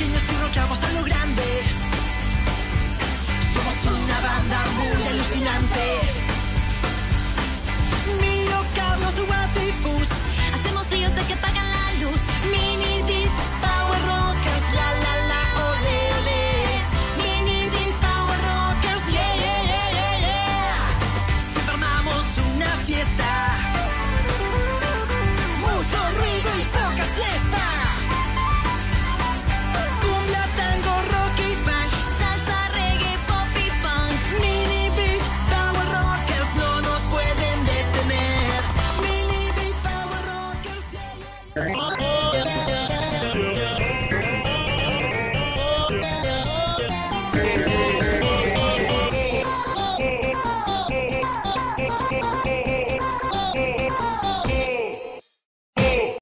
pequeños y rocamos a lo grande. Good.